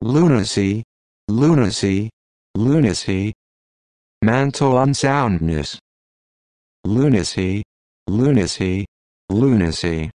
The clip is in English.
lunacy, lunacy, lunacy. Mental unsoundness, lunacy, lunacy, lunacy.